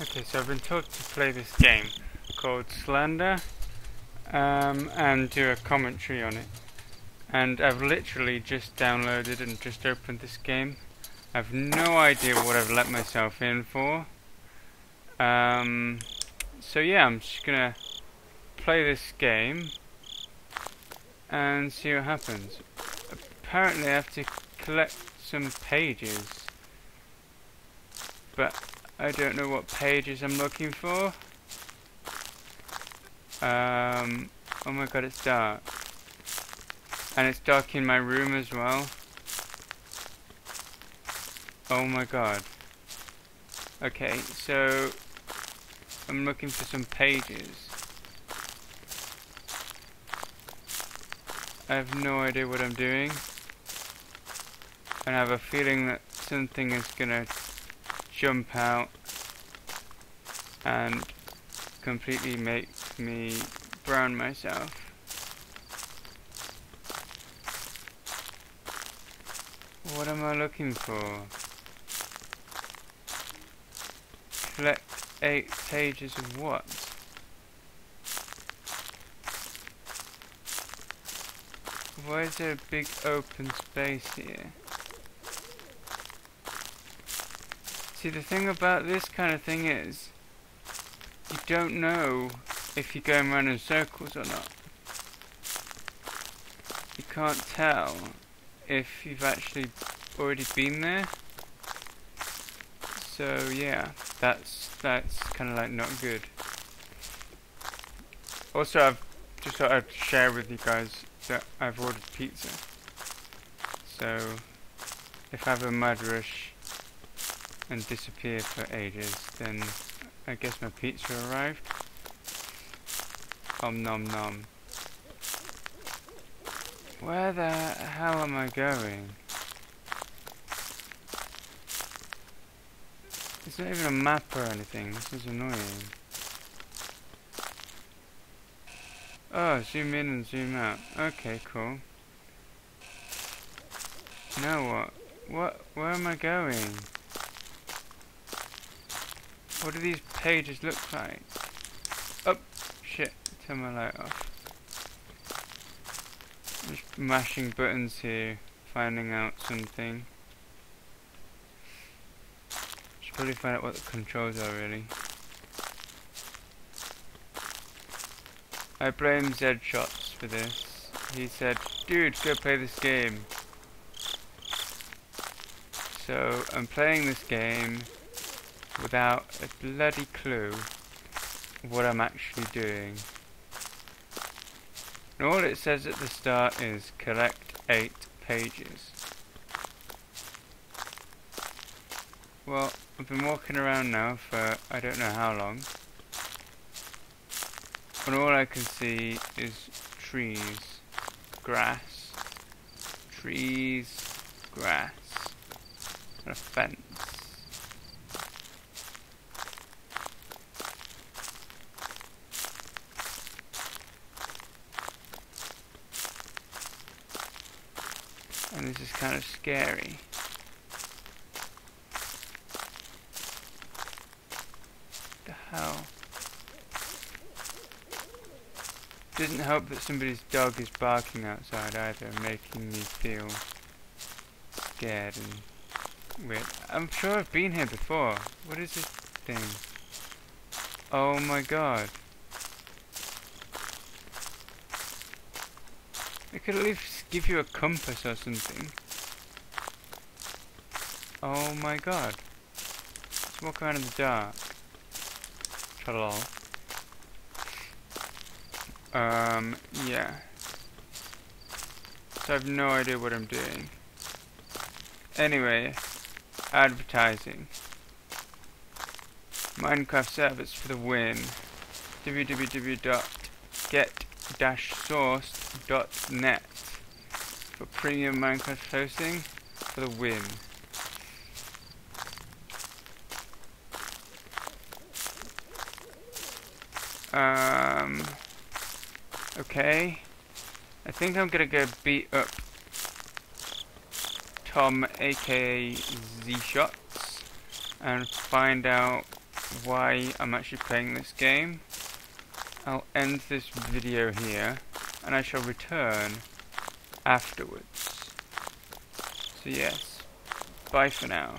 Okay, so I've been told to play this game called Slender um, and do a commentary on it. And I've literally just downloaded and just opened this game. I've no idea what I've let myself in for. Um, so yeah, I'm just gonna play this game and see what happens. Apparently I have to collect some pages. But I don't know what pages I'm looking for. Um, oh my god, it's dark. And it's dark in my room as well. Oh my god. Okay, so I'm looking for some pages. I have no idea what I'm doing. And I have a feeling that something is gonna jump out and completely make me brown myself. What am I looking for? Collect eight pages of what? Why is there a big open space here? See, the thing about this kind of thing is, you don't know if you're going around in circles or not. You can't tell if you've actually already been there. So yeah, that's that's kind of like not good. Also, I've just thought I'd share with you guys that I've ordered pizza. So if I have a mad rush and disappear for ages, then I guess my pizza arrived. Om nom nom. Where the hell am I going? It's not even a map or anything, this is annoying. Oh, zoom in and zoom out. Okay, cool. Now what? What? Where am I going? What do these pages look like? Oh, shit. Turn my light off. Just mashing buttons here, finding out something. Should probably find out what the controls are really. I blame Zed Shots for this. He said, dude, go play this game. So, I'm playing this game without a bloody clue what I'm actually doing. And all it says at the start is collect 8 pages. Well, I've been walking around now for I don't know how long. And all I can see is trees, grass, trees, grass, and a fence. And this is kind of scary. the hell? Doesn't help that somebody's dog is barking outside either, making me feel scared and weird. I'm sure I've been here before. What is this thing? Oh my god. They could at least give you a compass or something. Oh my god. Let's walk around in the dark. Hello. Um, yeah. So I have no idea what I'm doing. Anyway, advertising. Minecraft service for the win. www.get-source.net for premium Minecraft hosting for the win. Um, okay. I think I'm gonna go beat up Tom, aka Z Shots, and find out why I'm actually playing this game, I'll end this video here and I shall return afterwards. So yes, bye for now.